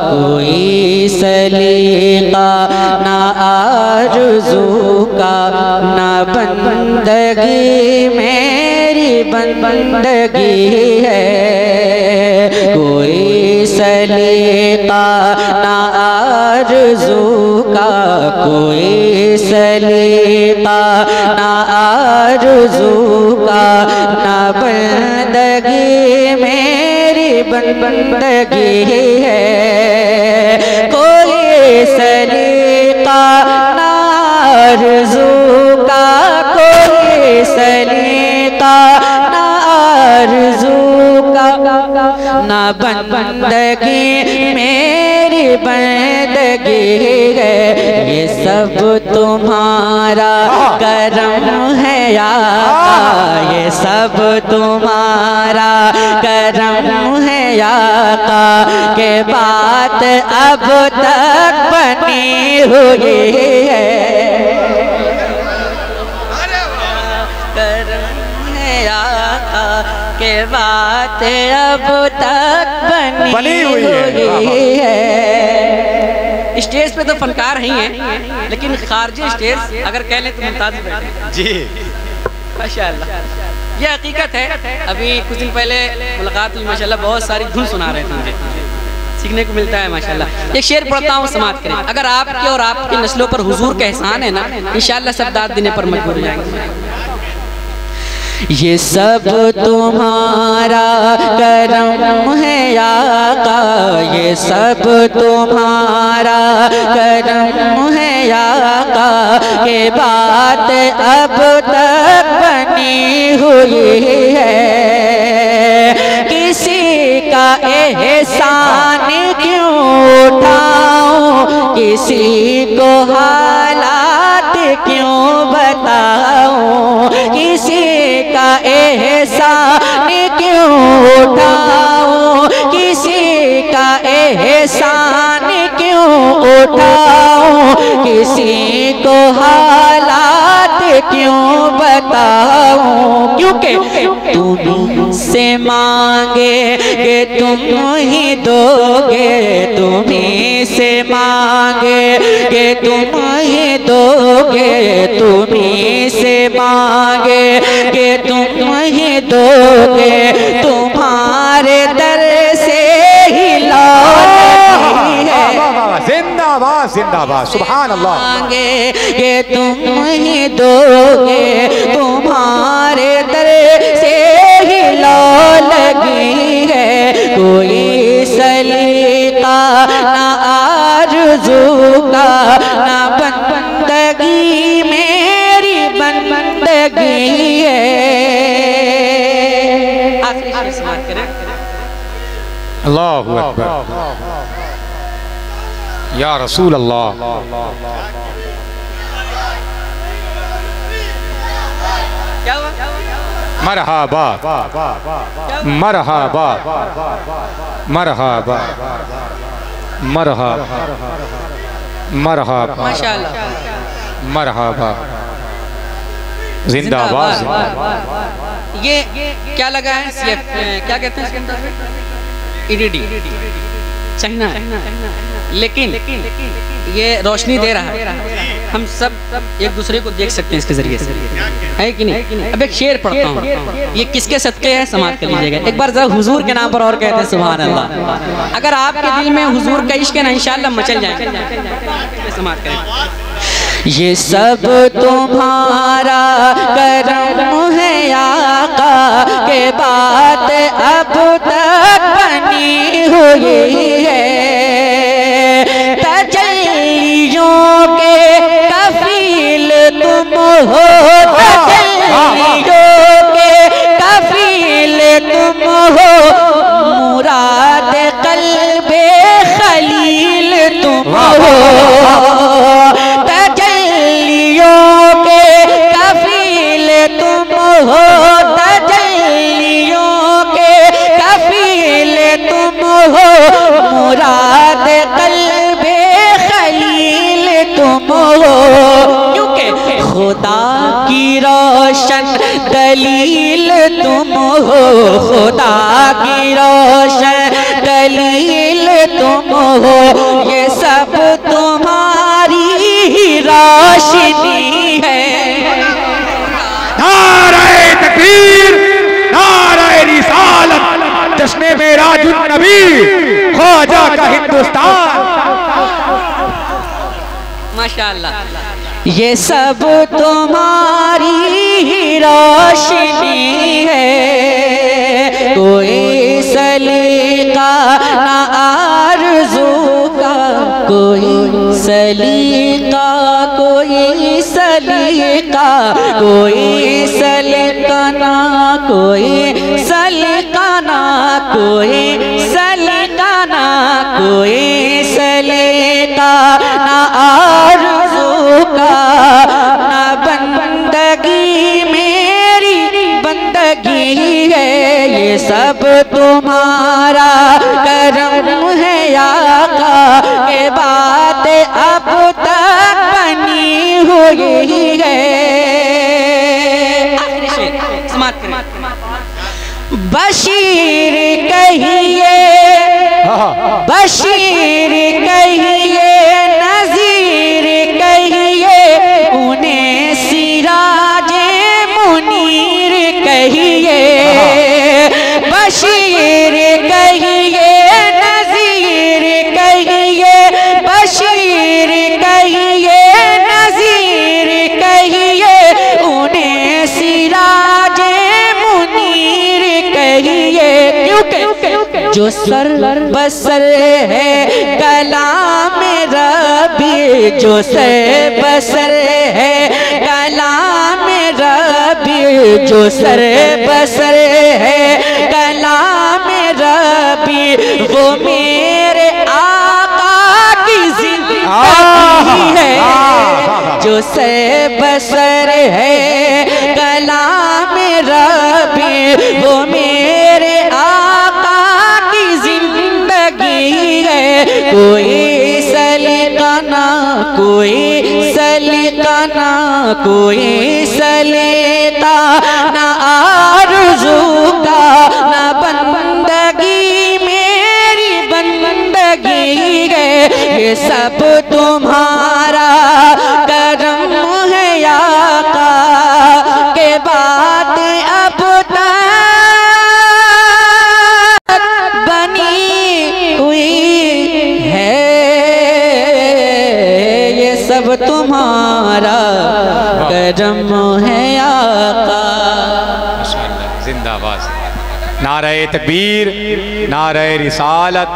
कोई सलीका ना आरज़ू का ना बंदगी मेरी बंदगी। बंदगी है। कोई सलीका नारजू का कोई सलीका नारजू का ना बंदगी मेरी बंदगी है। ये सब तुम्हारा करम है आका ये सब तुम्हारा करम है आका के बात अब तक बनी हुई है। है के बात अब तक बनी, बनी हुई है। स्टेज पे तो फनकार ही हैं लेकिन खारजी स्टेज अगर कह लें तो मुमताज़ जी। माशाल्लाह। ये हकीकत है अभी कुछ दिन पहले मुलाकात हुई माशाल्लाह बहुत सारी धुन सुना रहे थे मुझे। सीखने को मिलता है माशाल्लाह। एक शेर पढ़ता हूँ समाप्त करें। अगर आपके और आपकी नस्लों पर हुजूर का एहसान है ना इंशाल्लाह सब दाद देने पर मजबूर हो जाएँगे। ये सब तुम्हारा करम है आका ये सब तुम्हारा करम है आका के बात अब तक बनी हुई है। किसी का एहसान क्यों उठाऊं? किसी को उठाऊं। किसी को हालात क्यों बताऊँ? क्योंकि तुम से मांगे कि तुम ही दोगे तुम्हें से मांगे कि तुम ही दोगे तुम्हें से मांगे कि तुम ही दोगे। तुम्हारे दर जिंदाबाद। सुभान अल्लाह मांगे कि तुम ही दोगे तुम्हारे दर से ही लो लगी है। कोई सलीका ना आरज़ू का ना बंदगी मेरी बन बंदगी है। अल्लाह अकबर। या रसूल अल्लाह मरहबा। मरहबा। मरहबा। मरहबा। मरहबा। माशाल्लाह मरहबा। जिंदाबाद। ये क्या लगा है? क्या कहते हैं चाइना है। लेकिन ये रोशनी दे रहा है। हम सब एक दूसरे को देख सकते हैं इसके ज़रिए से। है कि नहीं? अब एक शेर पढ़ता हूँ। ये किसके सदके है? समाज कर लीजिएगा। एक बार जरा हुजूर के नाम पर और कहते हैं सुभान अल्लाह अगर आपके दिल में हुजूर का इश्क ना इंशाल्लाह मचल जाए समाप्त करें। ये सब तुम्हारा करम है आका के बात अब तक बनी हुई। हो तजलियों के कफील तुम हो मुराद कल्बे खलील तुम हो तजल्लियों के कफील तुम हो तजल्लियों के कफील तुम हो मुराद कल्बे खलील तुम हो। खुदा की रोशन दलील तुम हो। ये सब तुम्हारी ही रोशनी है। नाराए तकबीर नाराए रिसालत जश्न में राजुल नबी ख्वाजा का हिंदुस्तान। माशाल्लाह। ये सब तुम्हारी ही रोशनी है। कोई सलीका ना आरज़ू का। कोई सलीका कोई सलीका, कोई सलकना कोई सलकना कोई सलकना कोई के बात अब तक बनी हुई है। बशीर कहिए बशीर कहिए, नजीर कहिए, उन्हें सिराजे जो सर बसर है कलाम रबी जो सर बसर है कलाम रबी जो सर बसर है कलाम रबी वो मेरे आका की ज़िंदगी है। जो से बसर है कलाम रबी वो कोई सलीका ना, कोई सलेता ना आरज़ू का, ना बंदगी मेरी बंदगी है। ये सब तुम्हारा करम है आका के बात सब तुम्हारा करम है आका। जिंदाबाद। नारे तकबीर नारे रिसालत।